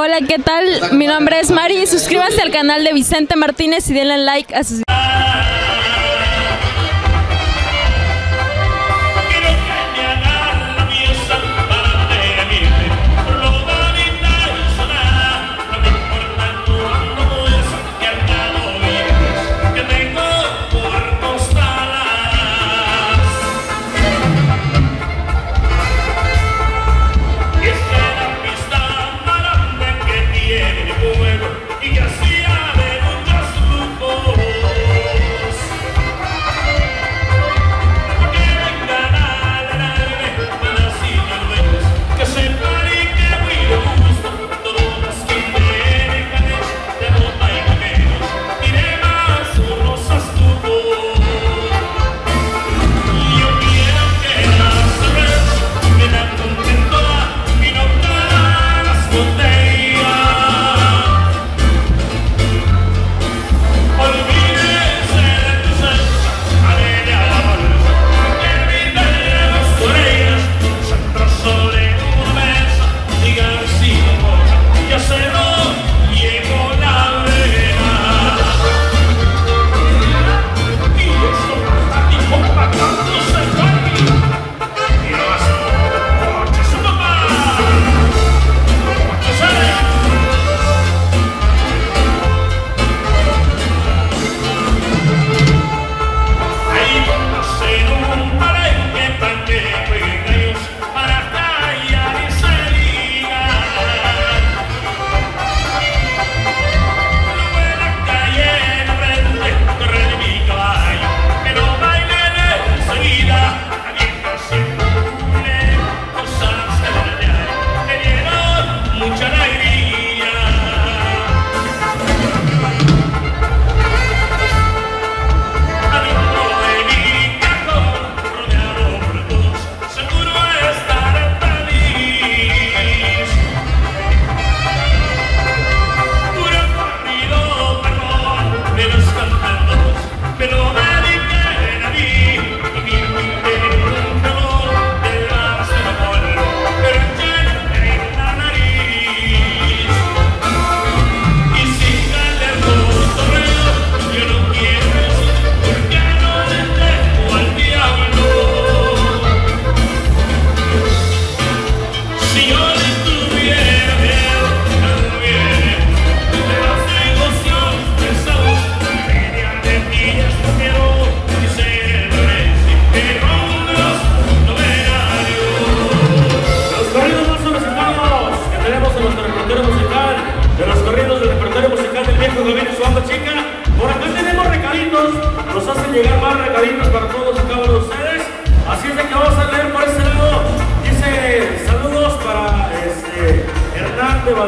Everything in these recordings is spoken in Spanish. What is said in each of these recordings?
Hola, ¿qué tal? Mi nombre es Mari. Suscríbanse al canal de Vicente Martínez y denle like a sus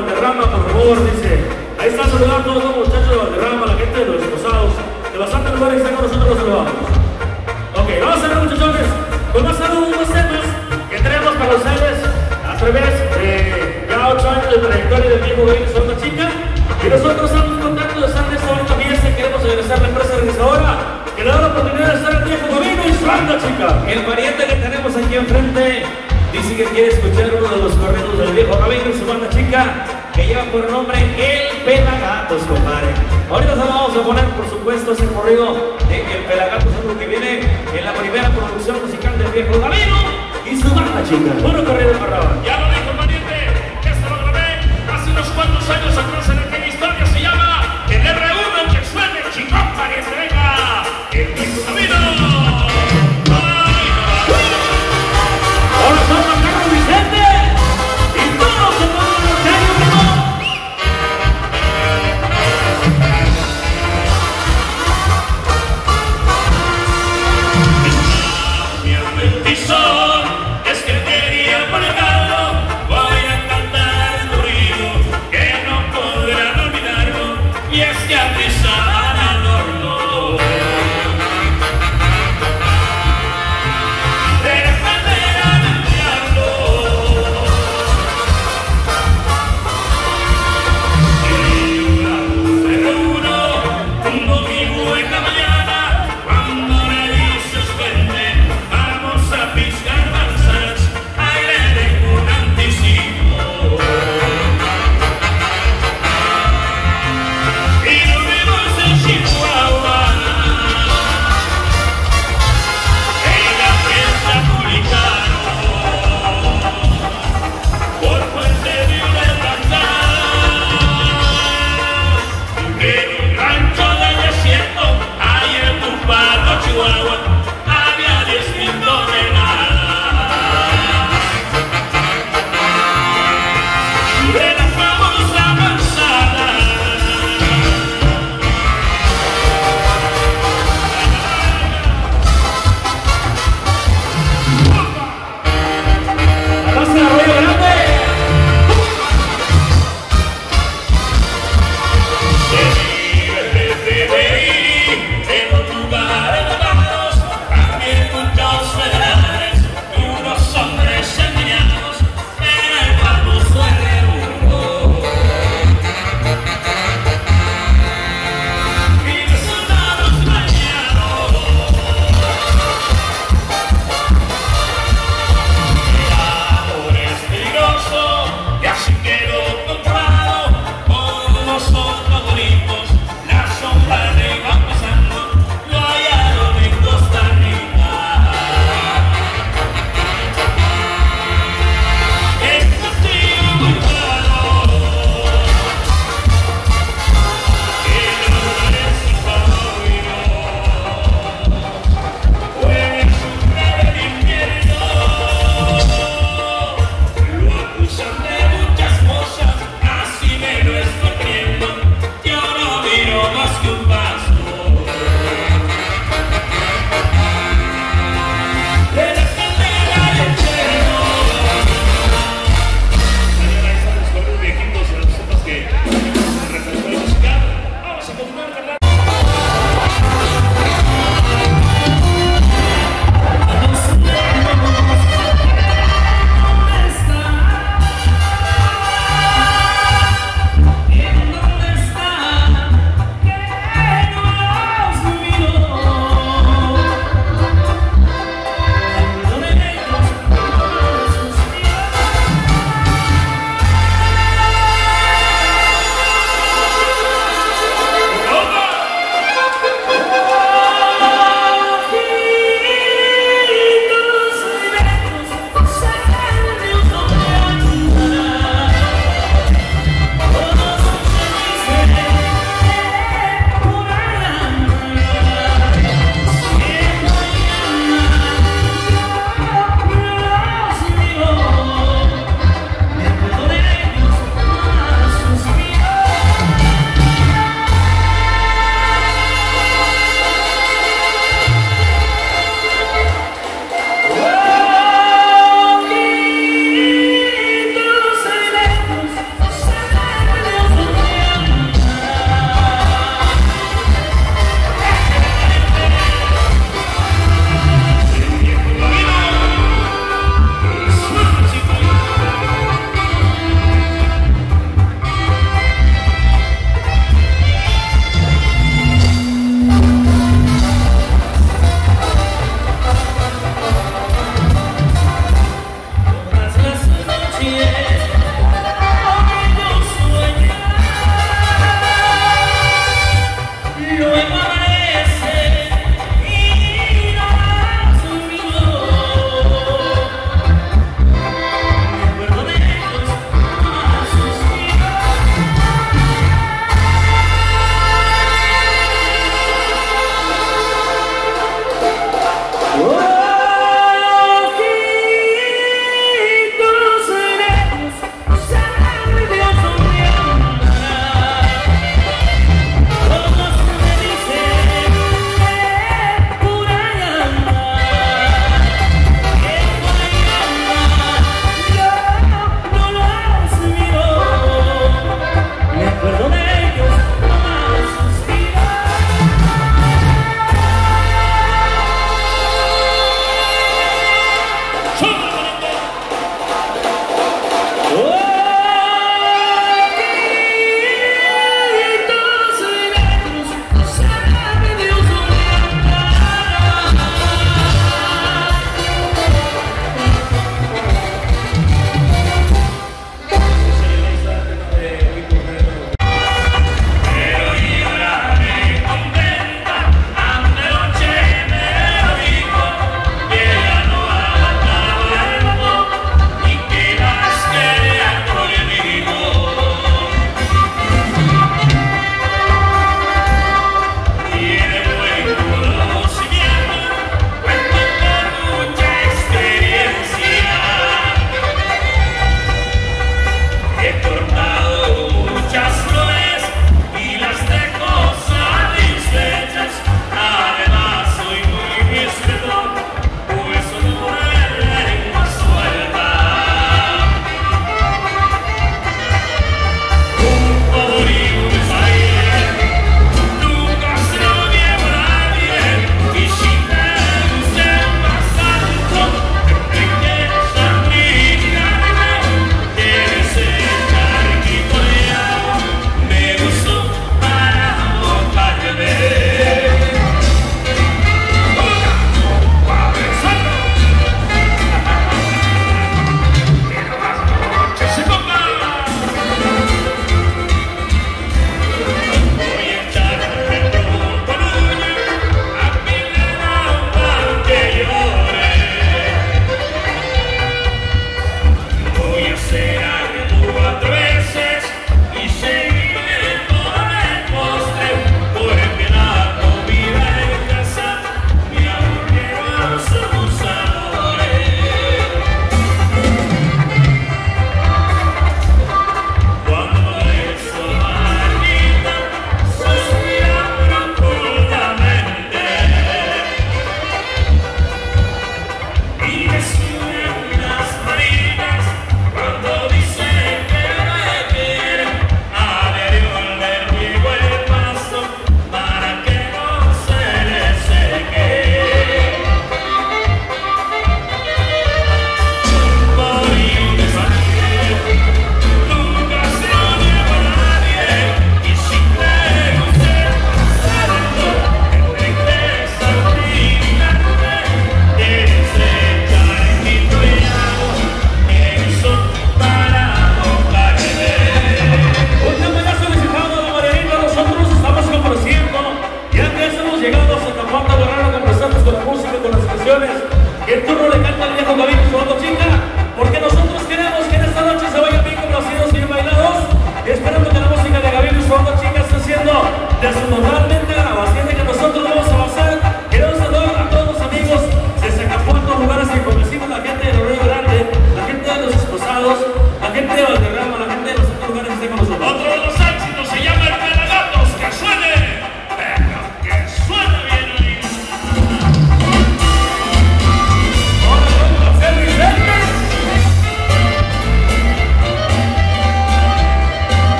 Valderrama, por favor. Dice, ahí está saludando a todos los muchachos de Valderrama, la gente de los desposados. De bastantes lugares están con nosotros, los saludamos. Ok, vamos a ver muchachones, con más saludos, más temas que tenemos para ustedes a través de ya 8 años de trayectoria del viejo Gabriel Sonda Chica. Y nosotros estamos contentos de estar en esta bonita fiesta queremos agradecer a la empresa organizadora que le da la oportunidad de estar Gabino y su banda chica. El pariente que tenemos aquí enfrente dice que quiere escuchar por nombre El Pelagatos, compadre. Ahorita se vamos a poner, por supuesto, ese corrido de El Pelagatos, algo que viene en la primera producción musical del viejo Gabino y su banda chica.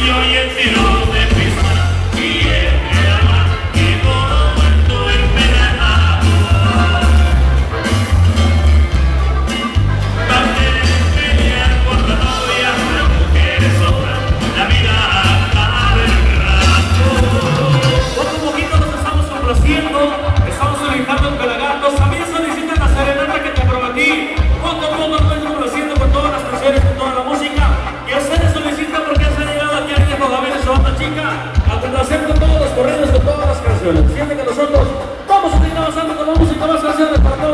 y hoy el tiro de pistola. vamos a hacer